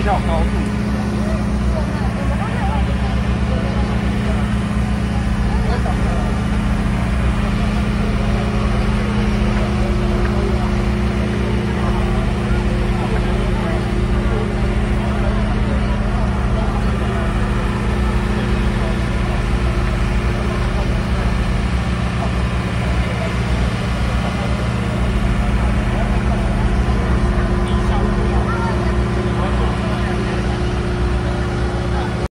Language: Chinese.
比较高度。